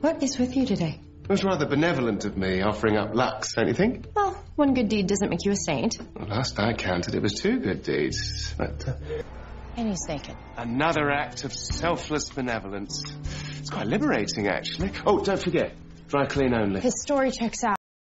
What is with you today? It was rather benevolent of me offering up Lux, don't you think? Well, one good deed doesn't make you a saint. Well, last I counted, it was two good deeds. But uh, And he's naked. another act of selfless benevolence. It's quite liberating, actually. Oh, don't forget, dry clean only. His story checks out.